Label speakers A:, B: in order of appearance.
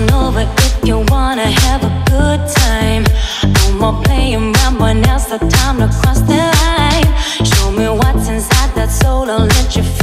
A: on over if you wanna have a good time. No more playing around, but now's the time to cross the line. Show me what's inside that soul, I'll let you feel.